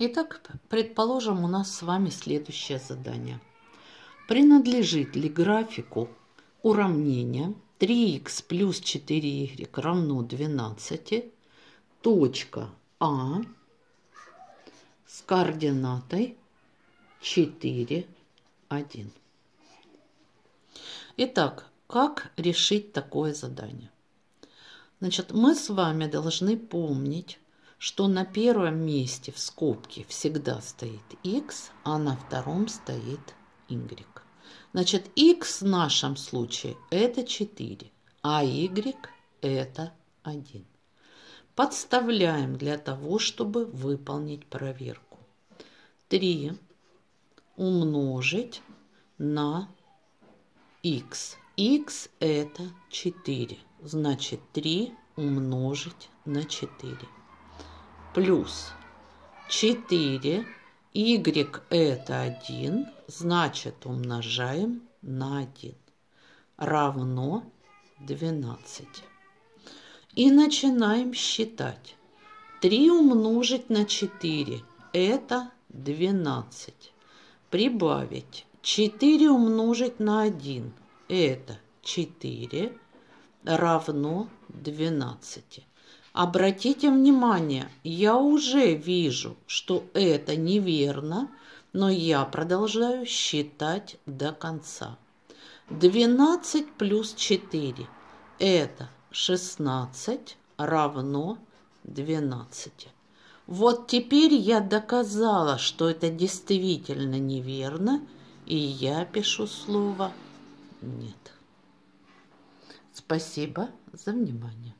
Итак, предположим, у нас с вами следующее задание. Принадлежит ли графику уравнение 3х плюс 4y равно 12, точка А с координатой 4, 1. Итак, как решить такое задание? Значит, мы с вами должны помнить, что на первом месте в скобке всегда стоит x, а на втором стоит y. Значит, x в нашем случае это 4, а y это 1. Подставляем для того, чтобы выполнить проверку. 3 умножить на x. x это 4. Значит, 3 умножить на 4 плюс 4, y это 1, значит умножаем на 1, равно 12. И начинаем считать. 3 умножить на 4 это 12. Прибавить 4 умножить на 1 это 4 равно 12. Обратите внимание, я уже вижу, что это неверно, но я продолжаю считать до конца. 12 плюс 4 – это 16 равно 12. Вот теперь я доказала, что это действительно неверно, и я пишу слово «нет». Спасибо за внимание.